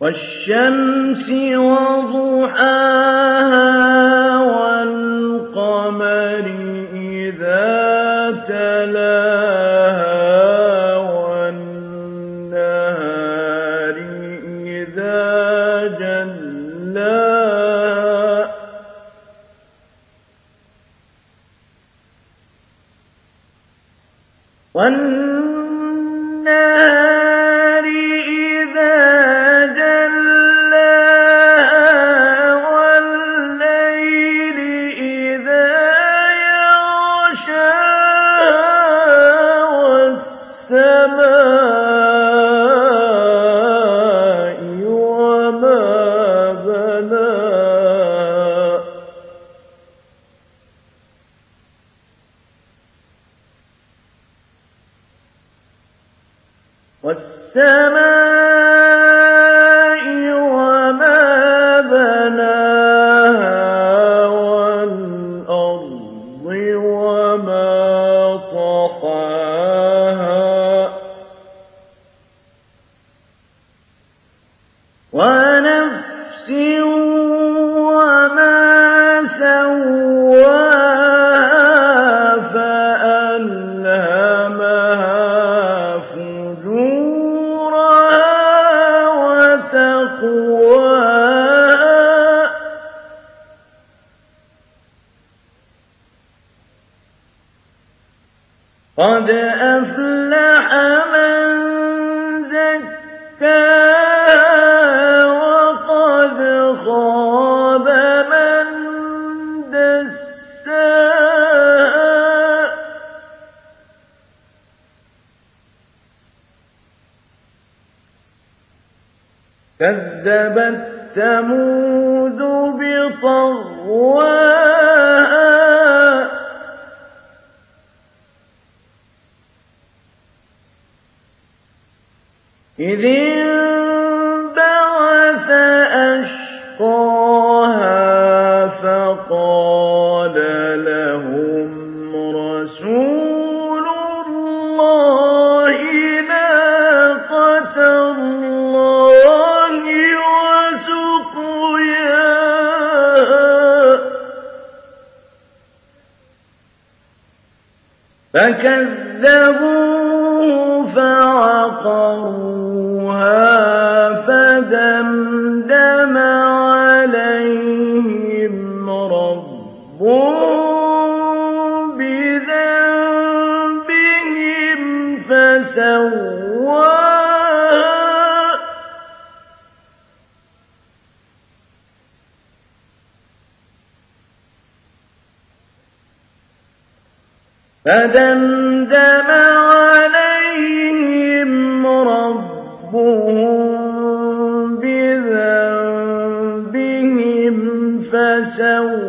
والشمس وضحاها والقمر إذا تلاها والنهار إذا جلاها والنهار والسماء وما بناها والأرض وما طحاها ونفس وما سواها وتقواها قد أفلح من وقد خاب. كذبت ثمود بطغواها. إذ انبعث أشقاها فقال لهم رسول فكذبوه فعقروها فدمدم عليهم ربهم بذنبهم فسواها فدمدم عليهم ربهم بذنبهم فسواها